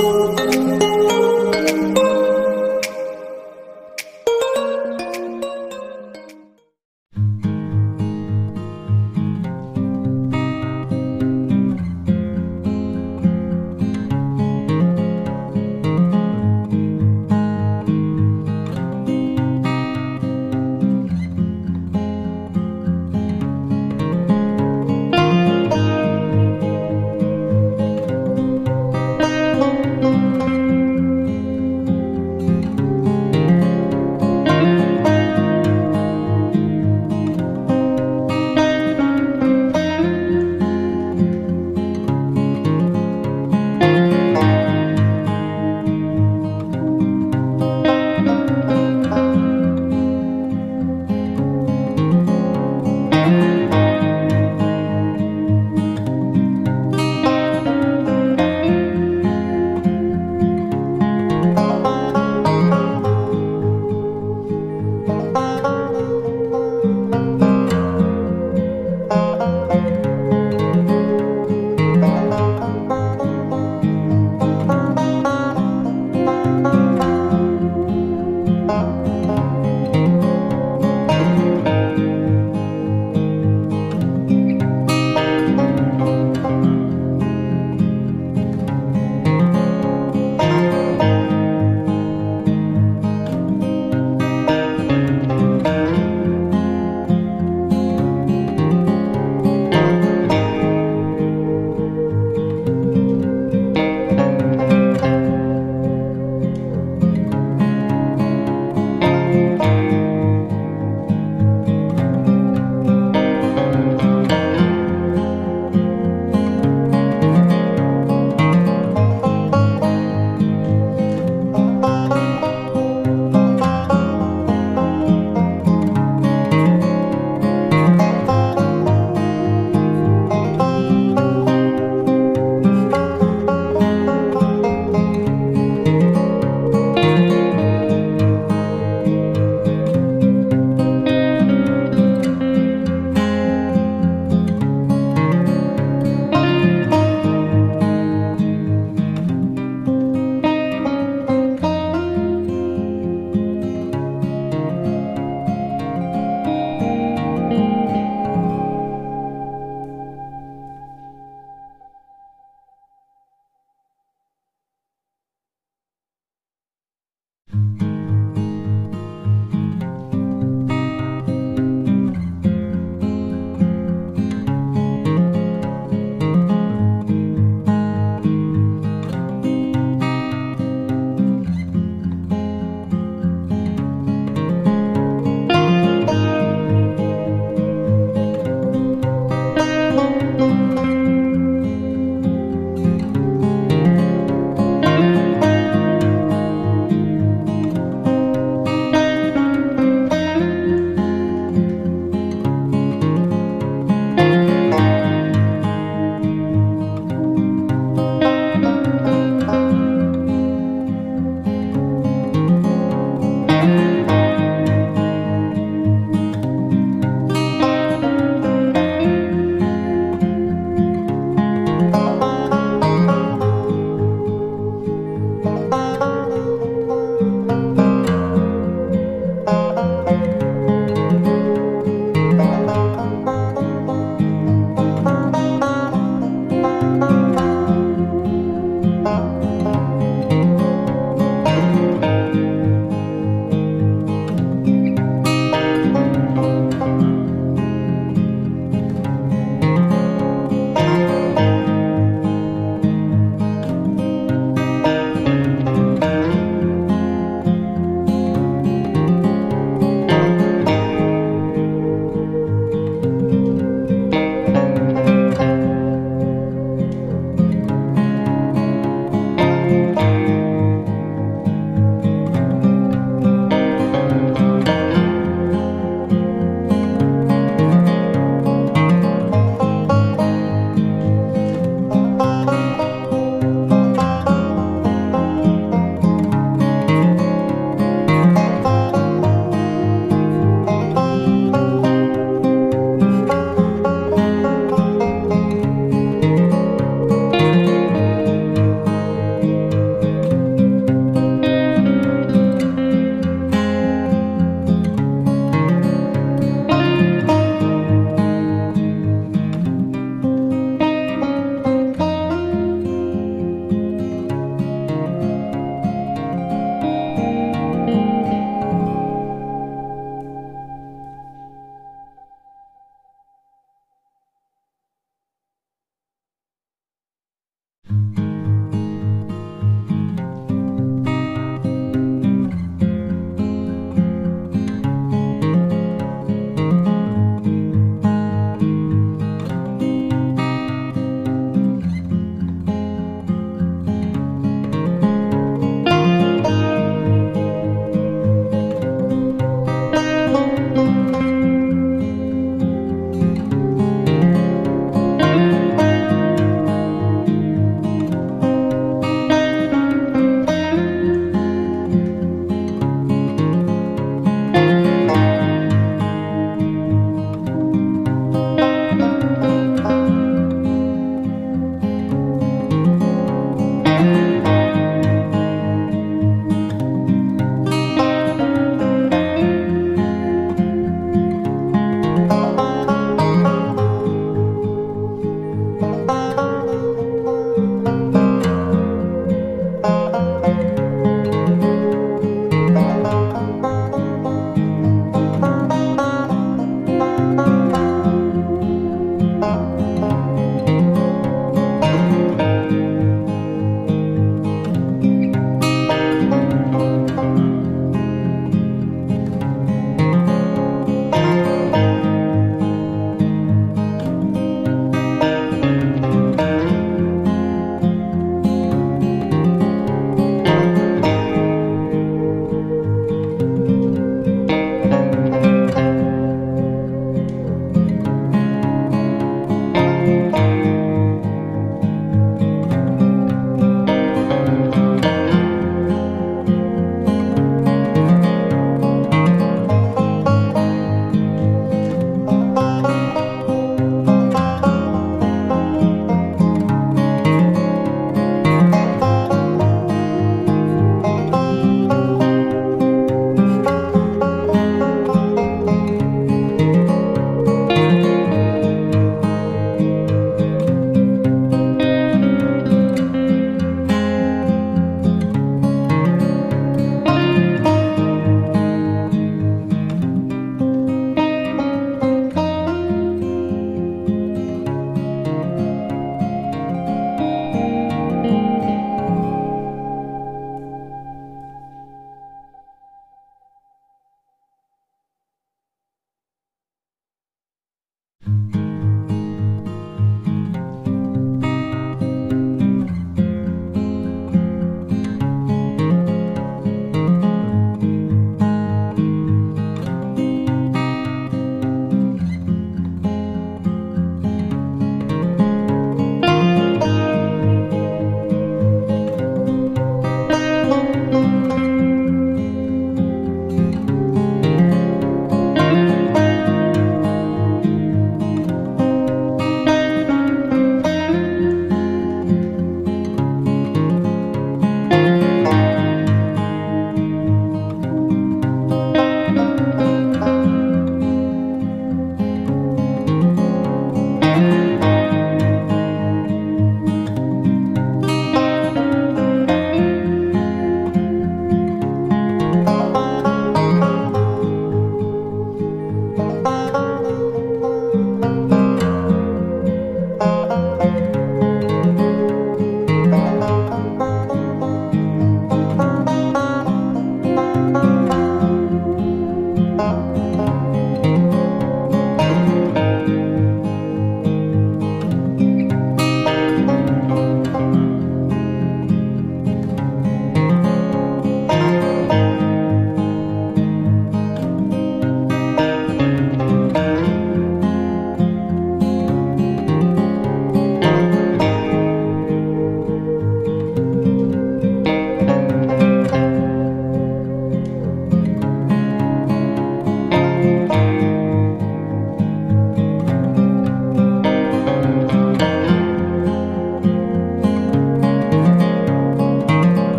Música